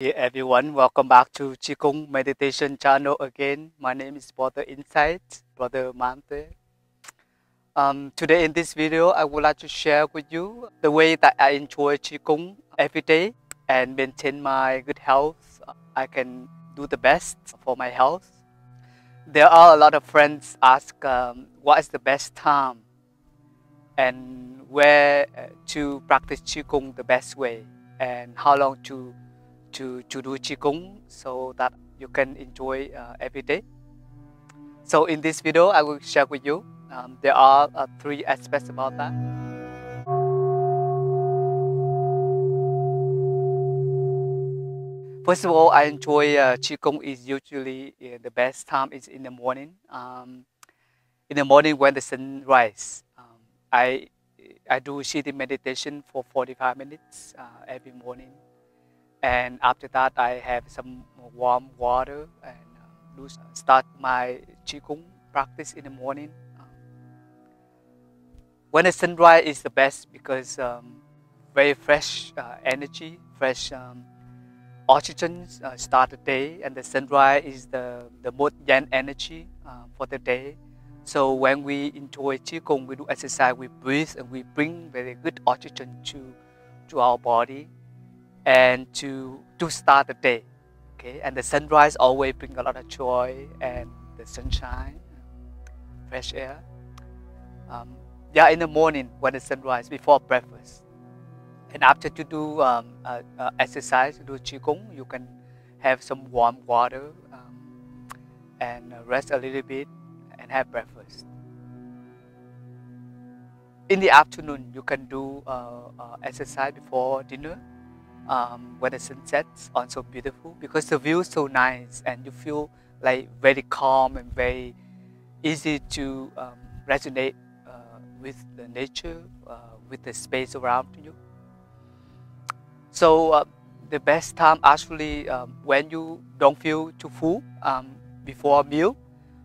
Hey everyone, welcome back to Qigong Meditation channel again. My name is Brother Insight, Brother Man Tue. Um, today in this video, I would like to share with you the way that I enjoy Qigong every day and maintain my good health. I can do the best for my health. There are a lot of friends ask um, what is the best time and where to practice Qigong the best way and how long to to, to do Qigong so that you can enjoy uh, every day. So in this video, I will share with you. Um, there are uh, three aspects about that. First of all, I enjoy uh, Qigong is usually uh, the best time is in the morning. Um, in the morning when the sun rises. Um, I, I do sitting meditation for 45 minutes uh, every morning and after that I have some warm water and uh, start my qigong practice in the morning. Um, when the sunrise is the best because um, very fresh uh, energy, fresh um, oxygen uh, start the day, and the sunrise is the the most yang energy uh, for the day. So when we enjoy qigong, we do exercise, we breathe, and we bring very good oxygen to to our body and to to start the day. Okay, and the sunrise always bring a lot of joy and the sunshine, fresh air. Um, yeah, in the morning when the sunrise before breakfast, and after to do um, uh, uh, exercise, do qigong, you can have some warm water um, and rest a little bit and have breakfast. In the afternoon, you can do uh, uh exercise before dinner um, when the sun sets also beautiful because the view is so nice and you feel like very calm and very easy to um, resonate uh, with the nature, uh, with the space around you. So uh, the best time actually um, when you don't feel too full um, before meal.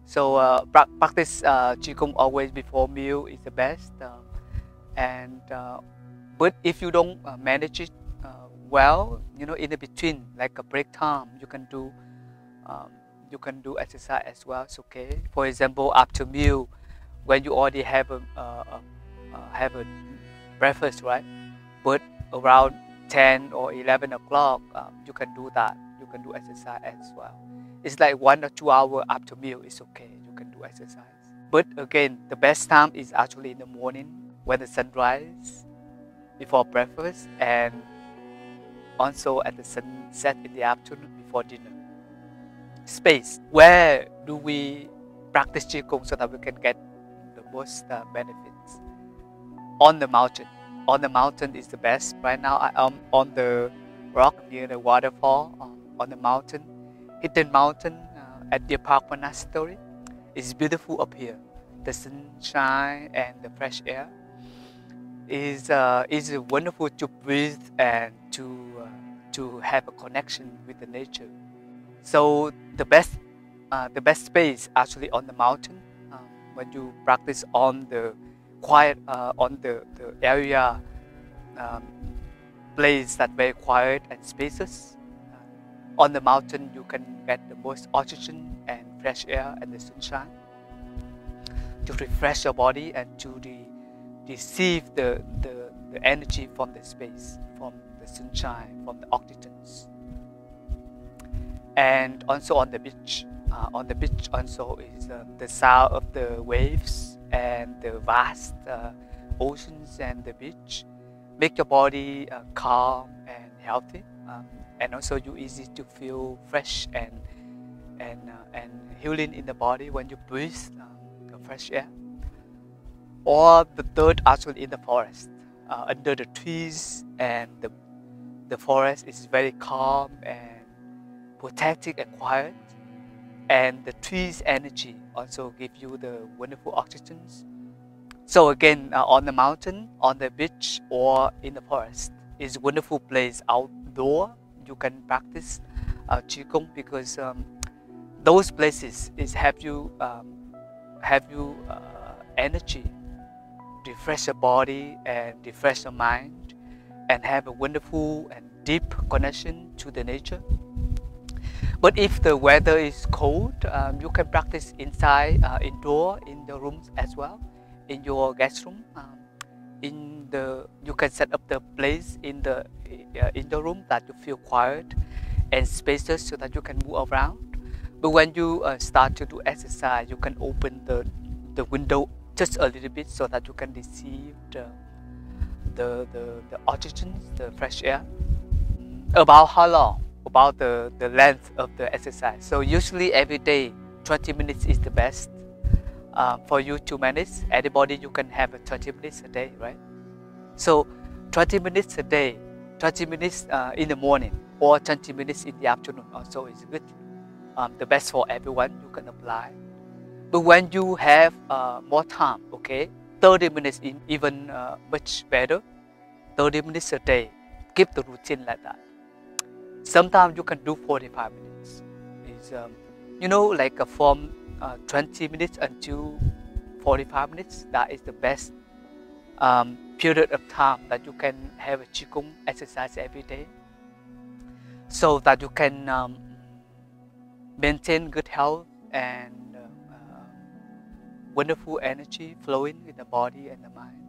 So uh, practice uh, qigong always before meal is the best. Um, and uh, but if you don't manage it well, you know, in the between, like a break time, you can do um, you can do exercise as well. It's okay. For example, after meal, when you already have a, uh, uh, have a breakfast, right? But around 10 or 11 o'clock, um, you can do that. You can do exercise as well. It's like one or two hour after meal. It's okay. You can do exercise. But again, the best time is actually in the morning when the sun rises before breakfast and also at the sunset in the afternoon before dinner. Space. Where do we practice Qigong so that we can get the most uh, benefits? On the mountain. On the mountain is the best. Right now I am on the rock near the waterfall um, on the mountain. Hidden mountain uh, at Deer Park Monastery. It's beautiful up here. The sunshine and the fresh air is uh, is wonderful to breathe and to uh, to have a connection with the nature. So the best uh, the best space actually on the mountain um, when you practice on the quiet uh, on the, the area um, place that very quiet and spacious. Uh, on the mountain you can get the most oxygen and fresh air and the sunshine to refresh your body and to the receive the, the, the energy from the space, from the sunshine, from the oxygens. And also on the beach, uh, on the beach also is uh, the sound of the waves and the vast uh, oceans and the beach make your body uh, calm and healthy um, and also you easy to feel fresh and and uh, and healing in the body when you breathe um, the fresh air or the third actually in the forest. Uh, under the trees and the, the forest is very calm and protected and quiet. And the trees energy also give you the wonderful oxygens so again uh, on the mountain on the beach or in the forest is wonderful place. Outdoor you can practice uh, qigong because um, those places is have you um, have you uh, energy refresh your body and refresh your mind and have a wonderful and deep connection to the nature. But if the weather is cold, um, you can practice inside, uh, indoor, in the rooms as well, in your guest room. Um, in the, you can set up the place in the uh, in the room that you feel quiet and spacious so that you can move around. But when you uh, start to do exercise, you can open the the window just a little bit so that you can receive the the, the, the oxygen, the fresh air. About how long? About the, the length of the exercise. So usually every day, 20 minutes is the best. Uh, for you, two minutes. Anybody, you can have a 20 minutes a day, right? So 20 minutes a day, 20 minutes uh, in the morning, or 20 minutes in the afternoon also is good. Um, the best for everyone, you can apply. But when you have uh, more time, okay, 30 minutes is even uh, much better. 30 minutes a day. Keep the routine like that. Sometimes you can do 45 minutes. It's, um, you know, like uh, from uh, 20 minutes until 45 minutes, that is the best um, period of time that you can have a Qigong exercise every day. So that you can um, maintain good health and wonderful energy flowing in the body and the mind.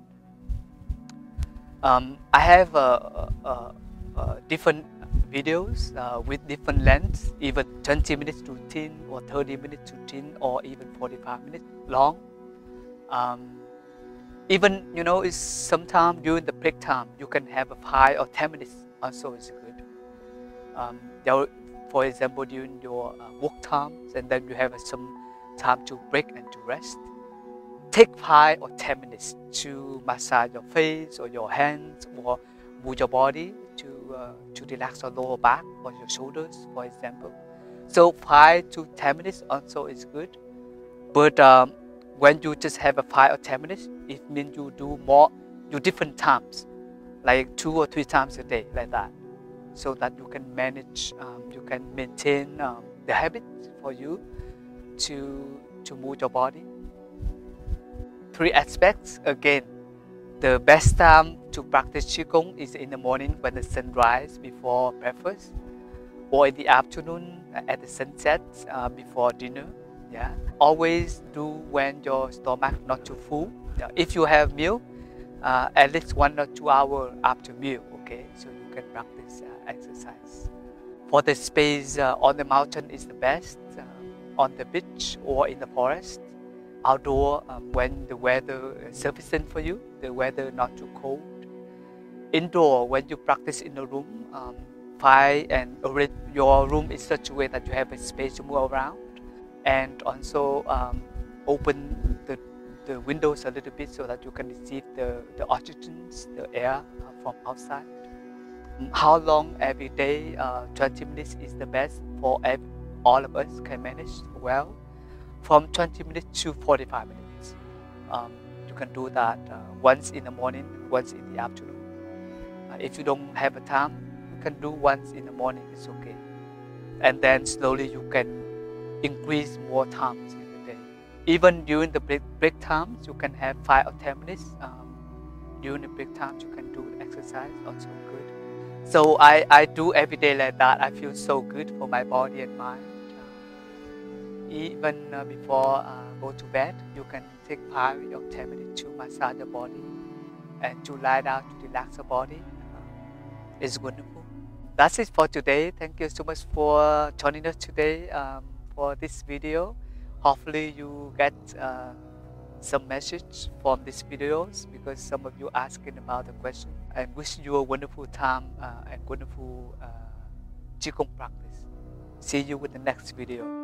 Um, I have uh, uh, uh, different videos uh, with different lengths, even 20 minutes to 10 or 30 minutes to 10 or even 45 minutes long. Um, even you know, it's sometimes during the break time you can have a five or 10 minutes also is good. Um, there, for example, during your uh, work times, and then you have some time to break and to rest take five or ten minutes to massage your face or your hands or move your body to uh, to relax your lower back or your shoulders, for example. So five to ten minutes also is good, but um, when you just have a five or ten minutes, it means you do more, you different times, like two or three times a day, like that, so that you can manage, um, you can maintain um, the habit for you to to move your body three aspects. Again, the best time to practice Qigong is in the morning when the sun rises before breakfast or in the afternoon at the sunset uh, before dinner. Yeah, always do when your stomach not too full. Yeah. If you have meal, uh, at least one or two hours after meal. Okay, so you can practice uh, exercise. For the space uh, on the mountain is the best, uh, on the beach or in the forest outdoor um, when the weather is sufficient for you, the weather not too cold. Indoor, when you practice in a room, um, find and arrange your room in such a way that you have a space to move around, and also um, open the, the windows a little bit so that you can receive the, the oxygen, the air uh, from outside. How long every day? Uh, 20 minutes is the best for every, all of us can manage well from 20 minutes to 45 minutes. Um, you can do that uh, once in the morning, once in the afternoon. Uh, if you don't have a time, you can do once in the morning, it's okay. And then slowly you can increase more times in the day. Even during the break, break times, you can have 5 or 10 minutes. Um, during the break times, you can do exercise, also good. So I, I do every day like that. I feel so good for my body and mind even uh, before uh, go to bed, you can take five or ten minutes to massage the body and to lie down to relax the body. Uh, it's wonderful. That's it for today. Thank you so much for joining us today um, for this video. Hopefully you get uh, some message from these videos because some of you asking about the question. I wish you a wonderful time uh, and wonderful uh, Qigong practice. See you with the next video.